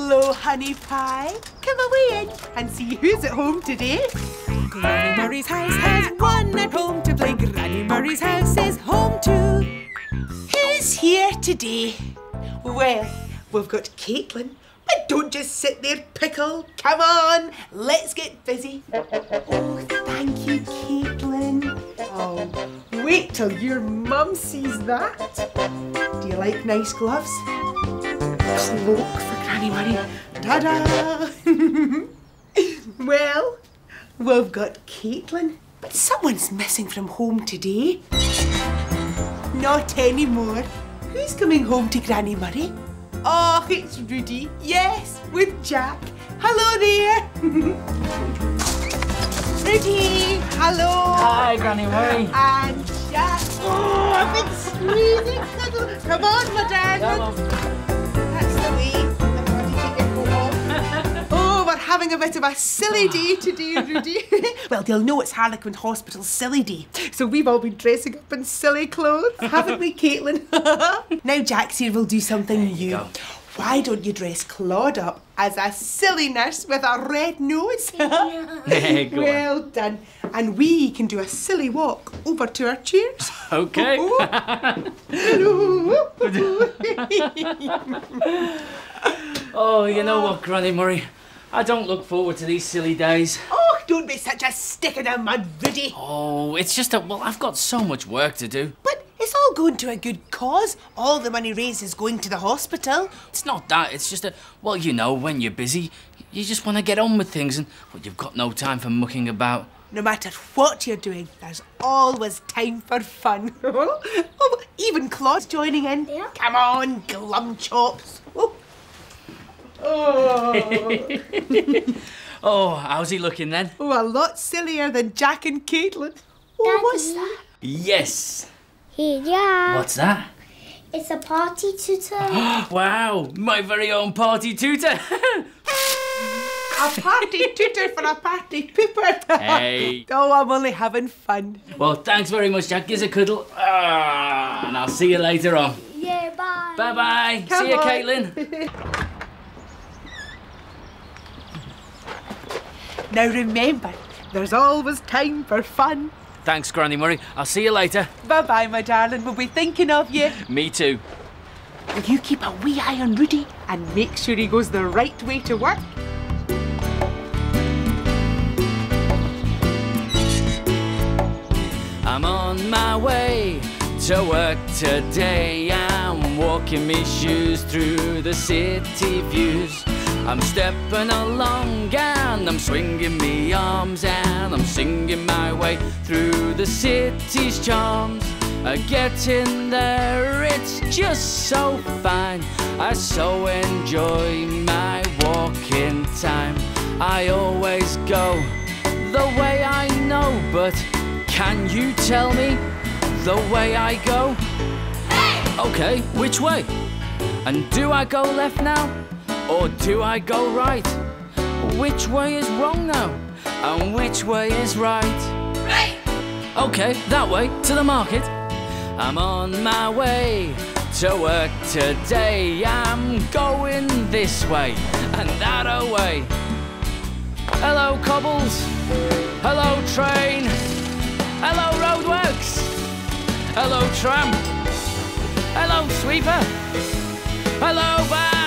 Hello, honey pie. Come away in and see who's at home today. Granny Murray's house has one at home to play. Granny Murray's house is home too. Who's here today? Well, we've got Caitlin. But don't just sit there, pickle. Come on, let's get busy. Oh, thank you, Caitlin. Oh, wait till your mum sees that. Do you like nice gloves? Cloak Granny Murray. Ta-da! well, we've got Caitlin, but someone's missing from home today. Not anymore. Who's coming home to Granny Murray? Oh, it's Rudi. Yes, with Jack. Hello there. Rudi, hello. Hi, Granny Murray. And Jack. Oh, squeezing cuddle. Come on, my darling. Having a bit of a silly ah. day today, Rudi. well, they'll know it's Harlequin Hospital silly day. So we've all been dressing up in silly clothes, haven't we, Caitlin? now Jack's here, we'll do something new. go. Why don't you dress Claude up as a silly nurse with a red nose? Yeah, go on. well done. And we can do a silly walk over to our chairs. Okay. Oh, oh. oh you know what, Granny Murray? I don't look forward to these silly days. oh, don't be such a stick in the mud, Rudi. Oh, it's just that, well, I've got so much work to do. But it's all going to a good cause. All the money raised is going to the hospital. It's not that, it's just that, well, you know, when you're busy, you just want to get on with things and, well, you've got no time for mucking about. No matter what you're doing, there's always time for fun. oh, even Claude's joining in. Yeah. Come on, glum chops. Oh. Oh. Oh, how's he looking then? oh, a lot sillier than Jack and Caitlin. Oh, what's that? Yes. Here, yeah. What's that? It's a party tutor. Wow, my very own party tutor. A party tutor for a party pooper. Hey. oh, I'm only having fun. well, thanks very much, Jack. Gives a cuddle. Ah, and I'll see you later on. yeah, bye. Bye bye. See you, on. Caitlin. Now remember, there's always time for fun. Thanks, Granny Murray. I'll see you later. Bye bye, my darling. We'll be thinking of you. Me too. Will you keep a wee eye on Rudi and make sure he goes the right way to work? I'm on my way to work today. I'm walking me shoes through the city views. I'm stepping along and I'm swinging me arms and I'm singing my way through the city's charms. I get in there, it's just so fine. I so enjoy my walking time. I always go the way I know, but can you tell me the way I go? Hey! Okay, which way? And do I go left now? Or do I go right? Which way is wrong now? And which way is right? Right! Okay, that way, to the market. I'm on my way to work today. I'm going this way and that away. Hello, cobbles. Hello, train. Hello, roadworks. Hello, tram. Hello, sweeper. Hello, van.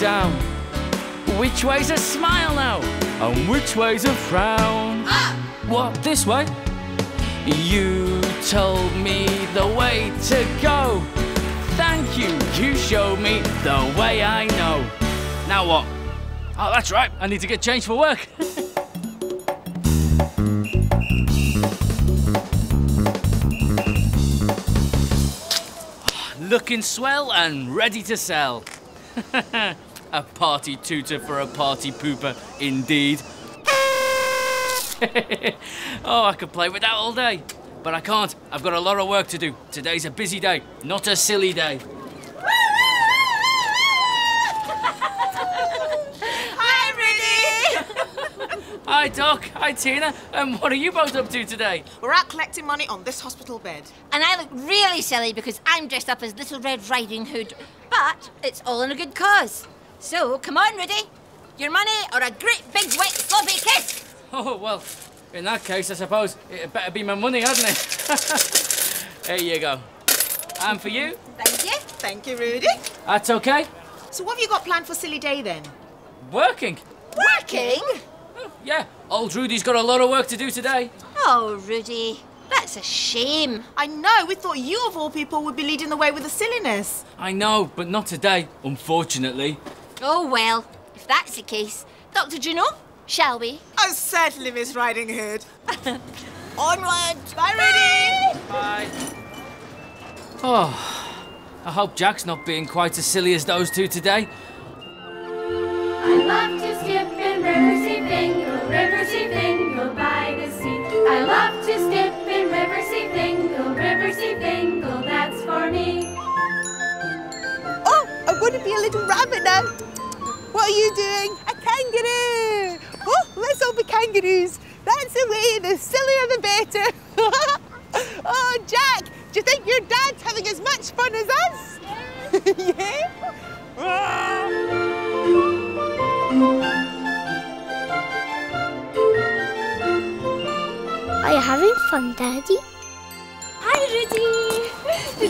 Down? Which way's a smile now? And which way's a frown? Up! What, this way? You told me the way to go. Thank you, you showed me the way I know. Now what? Oh, that's right, I need to get changed for work. Looking swell and ready to sell. a party tutor for a party pooper, indeed. oh, I could play with that all day. But I can't. I've got a lot of work to do. Today's a busy day, not a silly day. Hi, Doc. Hi, Tina. And what are you both up to today? We're out collecting money on this hospital bed. And I look really silly because I'm dressed up as Little Red Riding Hood. But it's all in a good cause. So, come on, Rudi. Your money or a great big wet floppy kiss. Oh, well, in that case, I suppose it better be my money, hasn't it? Here you go. And for you, Thank you. Thank you, Rudi. that's okay. So what have you got planned for Silly Day then? Working. Working? Yeah, old Rudi's got a lot of work to do today. Oh, Rudi. That's a shame. I know, we thought you of all people would be leading the way with the silliness. I know, but not today, unfortunately. Oh, well, if that's the case, Dr. Juno, shall we? Oh, certainly, Miss Riding Hood. Onward! Bye, Rudi. Bye. Oh, I hope Jack's not being quite as silly as those two today. Be a little rabbit now. What are you doing? A kangaroo. Oh, let's all be kangaroos. That's the way. The sillier the better. oh, Jack, do you think your dad's having as much fun as us? yeah? Are you having fun, Daddy? Hi, Rudi!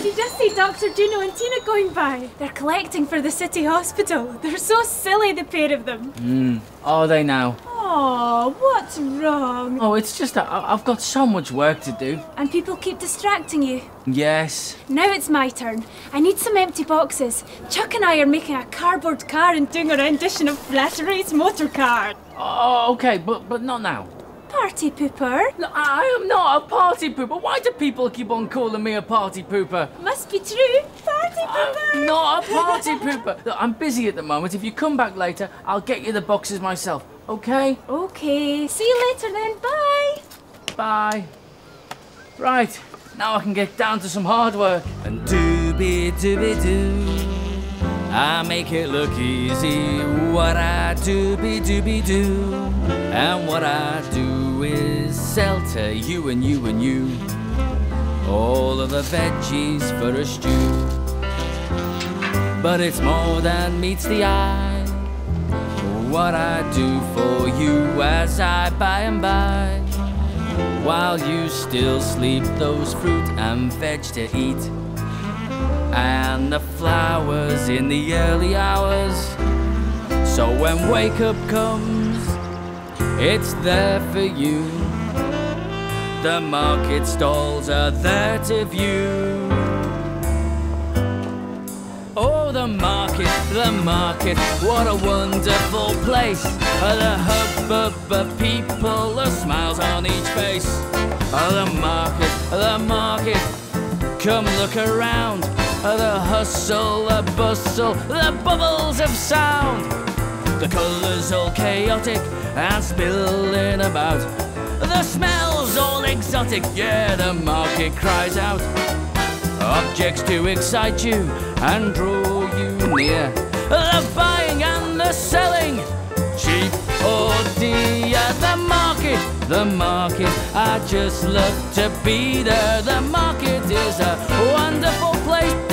Did you just see Dr. Juno and Tina going by? They're collecting for the city hospital. They're so silly, the pair of them. Hmm. Are they now? Oh, what's wrong? Oh, it's just that I've got so much work to do. And people keep distracting you. Yes. Now it's my turn. I need some empty boxes. Chuck and I are making a cardboard car and doing a rendition of Flattery's motor car. Oh, okay, but but not now. Party pooper. No, I am not a party pooper. Why do people keep on calling me a party pooper? Must be true. Party pooper. I'm not a party pooper. Look, I'm busy at the moment. If you come back later, I'll get you the boxes myself. Okay? Okay, see you later then. Bye. Bye. Right, now I can get down to some hard work. And doobie doobie doo. I make it look easy. What I doobie doobie do. And what I do is sell you and you and you. All of the veggies for a stew. But it's more than meets the eye. What I do for you as I by and by. While you still sleep, those fruit and veg to eat. And the flowers in the early hours. So when wake up comes, it's there for you. The market stalls are there to view. Oh, the market, the market, what a wonderful place. Uh, The hubbub of people, the smiles on each face. Oh, the market, the market, come look around. Uh, The hustle, the bustle, the bubbles of sound. The colours all chaotic and spilling about. The smells all exotic, yeah, the market cries out. Objects to excite you and draw you near. The buying and the selling, cheap or dear. The market, the market, I just love to be there. The market is a wonderful place.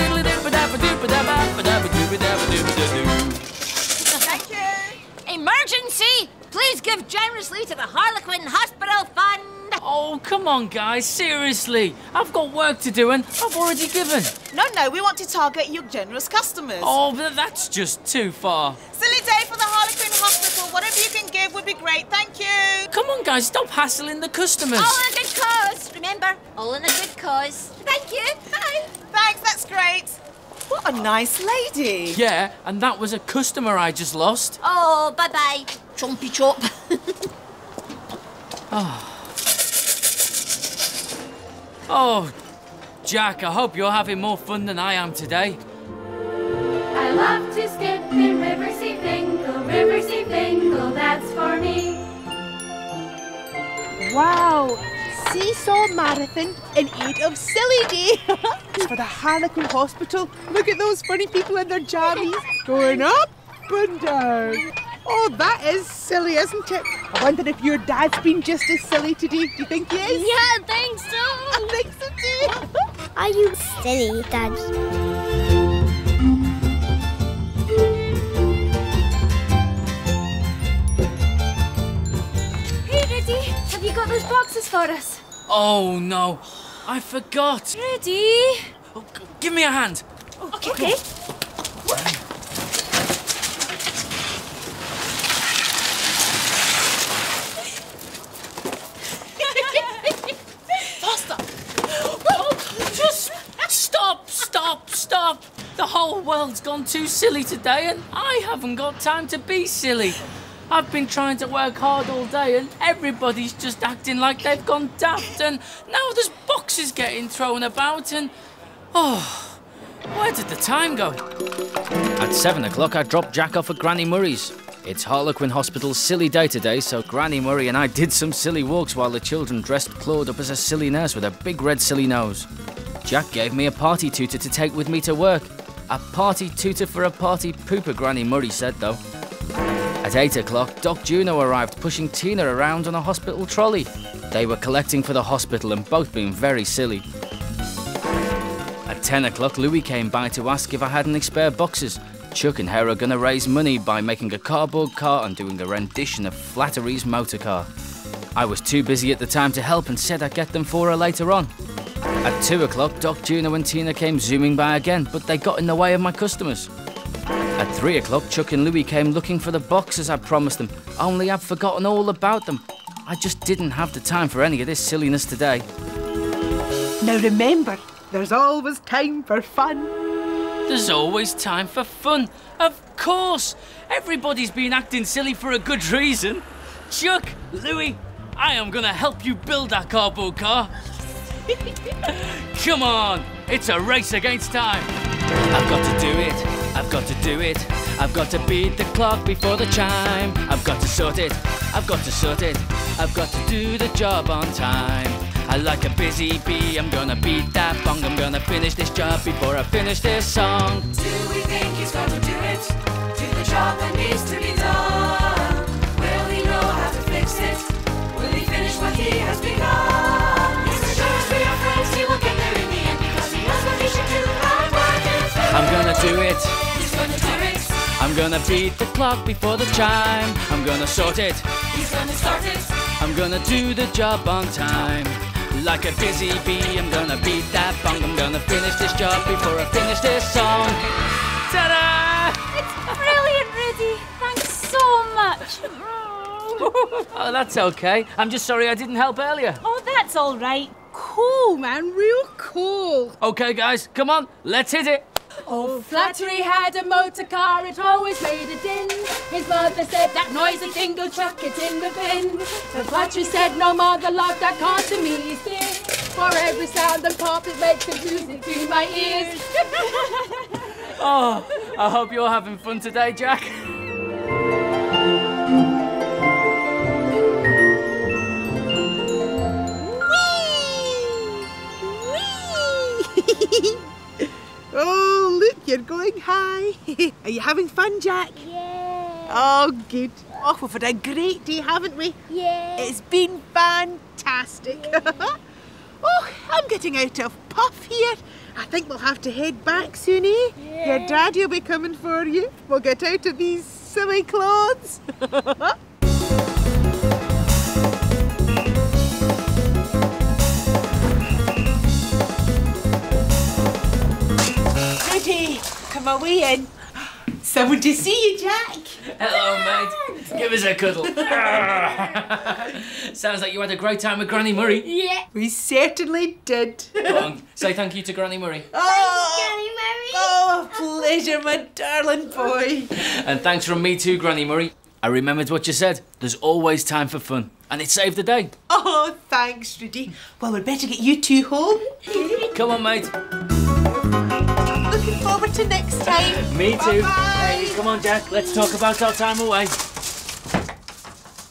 You. Emergency! Please give generously to the Harlequin Hospital Fund. Oh, come on, guys, seriously. I've got work to do and I've already given. No, no, we want to target your generous customers. Oh, but that's just too far. Silly day for the Harlequin Hospital. Whatever you can give would be great. Thank you. Come on, guys, stop hassling the customers. All in a good cause. Remember, all in a good cause. Thank you. Bye. Thanks, that's great. What a nice lady. Yeah, and that was a customer I just lost. Oh, bye bye. Chompy chop. Ah. Oh, Jack, I hope you're having more fun than I am today. I love to skip in Riverseafingal, Riversea Fingal, that's for me. Wow. Seesaw Marathon in aid of Silly Day. it's for the Harlequin Hospital. Look at those funny people in their jammies going up and down. Oh, that is silly, isn't it? I wonder if your dad's been just as silly today. Do you think he is? Yeah, I think so. I think so too. Are you silly, Dad? Hey, Rudi, have you got those boxes for us? Oh no, I forgot. Ready? Oh, give me a hand. Okay. Oh, just stop, stop, stop. The whole world's gone too silly today, and I haven't got time to be silly. I've been trying to work hard all day, and everybody's just acting like they've gone daft, and now there's boxes getting thrown about, and. Oh, where did the time go? At seven o'clock, I dropped Jack off at Granny Murray's. It's Harlequin Hospital's silly day today, so Granny Murray and I did some silly walks while the children dressed Claude up as a silly nurse with a big red silly nose. Jack gave me a party tutor to take with me to work. A party tutor for a party pooper, Granny Murray said, though. At 8 o'clock, Doc Juno arrived pushing Tina around on a hospital trolley. They were collecting for the hospital and both being very silly. At 10 o'clock, Louie came by to ask if I had any spare boxes. Chuck and Hera are going to raise money by making a cardboard car and doing a rendition of Flattery's motor car. I was too busy at the time to help and said I'd get them for her later on. At 2 o'clock, Doc Juno and Tina came zooming by again, but they got in the way of my customers. At 3 o'clock, Chuck and Louie came looking for the boxes I promised them, only I'd forgotten all about them. I just didn't have the time for any of this silliness today. Now remember, there's always time for fun. There's always time for fun. Of course. Everybody's been acting silly for a good reason. Chuck, Louie, I am going to help you build that cardboard car. Come on. It's a race against time. I've got to do it. I've got to do it. I've got to beat the clock before the chime. I've got to sort it. I've got to sort it. I've got to do the job on time. I like a busy bee. I'm gonna beat that bong. I'm gonna finish this job before I finish this song. Do we think he's going to do it? Do the job that needs to be done? Will he know how to fix it? Will he finish what he has begun? Yes, as sure as we are friends, he will get there in the end because he knows what he should do. Work and faith. I'm gonna do it. I'm gonna beat the clock before the chime. I'm gonna sort it. He's going to start it. I'm gonna do the job on time. Like a busy bee, I'm gonna beat that bong. I'm gonna finish this job before I finish this song. Ta-da! Brilliant, Rudi. Thanks so much. Oh, that's okay. I'm just sorry I didn't help earlier. Oh, that's all right. Cool, man, real cool. Okay, guys, come on, let's hit it. Oh, Flattery had a motor car, it always made a din. His mother said that noisy thing, go chuck it in the bin. But Flattery said, no mother love that car to me is dear. For every sound and pop it makes the music to my ears. Oh, I hope you're having fun today, Jack. oh, look, you're going high. Are you having fun, Jack? Yeah. Oh, good. Oh, we've had a great day, haven't we? Yeah. It's been fantastic. oh, I'm getting out of puff here. I think we'll have to head back soon, eh? Yeah. Your daddy will be coming for you. We'll get out of these silly clothes. Come away in. Someone to see you, Jack. Hello, mate. Give us a cuddle. Sounds like you had a great time with Granny Murray. Yeah. We certainly did. Go on, say thank you to Granny Murray. Oh, thanks, Granny Murray. oh, pleasure, my darling boy. And thanks from me too, Granny Murray. I remembered what you said. There's always time for fun. And it saved the day. Oh, thanks, Rudi. Well, we'd better get you two home. Come on, mate. Looking forward to next time. Me too. Bye-bye. Hey, come on, Jack. Let's talk about our time away.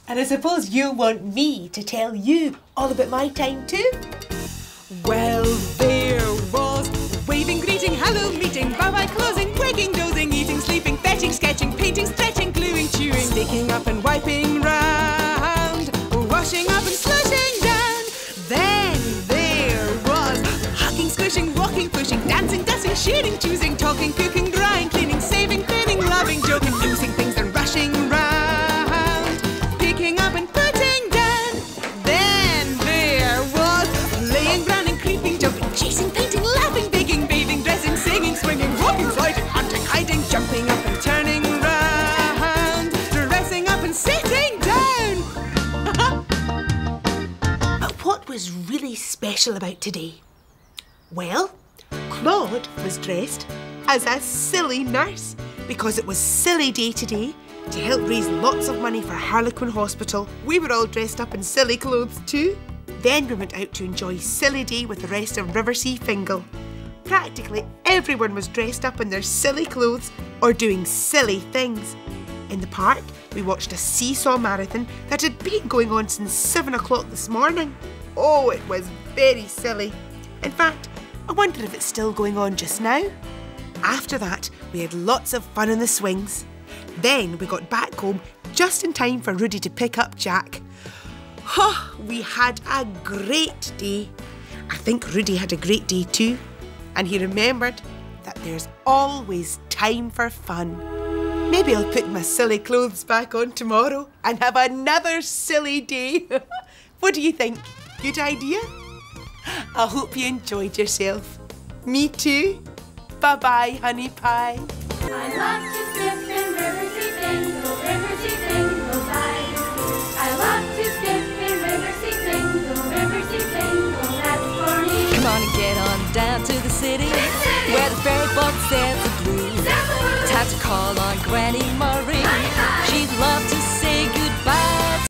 And I suppose you want me to tell you all about my time too? Well, there was waving, greeting, hello, meeting, bye-bye, closing, really special about today? Well, Claude was dressed as a silly nurse because it was silly day today to help raise lots of money for Harlequin Hospital. We were all dressed up in silly clothes too. Then we went out to enjoy Silly Day with the rest of Riverseafingal. Practically everyone was dressed up in their silly clothes or doing silly things. In the park, we watched a seesaw marathon that had been going on since 7 o'clock this morning. Oh, it was very silly. In fact, I wonder if it's still going on just now. After that, we had lots of fun on the swings. Then we got back home just in time for Rudi to pick up Jack. Oh, we had a great day. I think Rudi had a great day too. And he remembered that there's always time for fun. Maybe I'll put my silly clothes back on tomorrow and have another silly day. what do you think? good idea. I hope you enjoyed yourself. Me too. Bye bye, honey pie. I love to skip and river see dingle, river see dingle bye. I love to skip and Riverseafingal, river see dingle, that's for me. Come on and get on down to the city, where the fairies folks dance the blues. Time to call on Granny Murray.